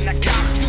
and the cops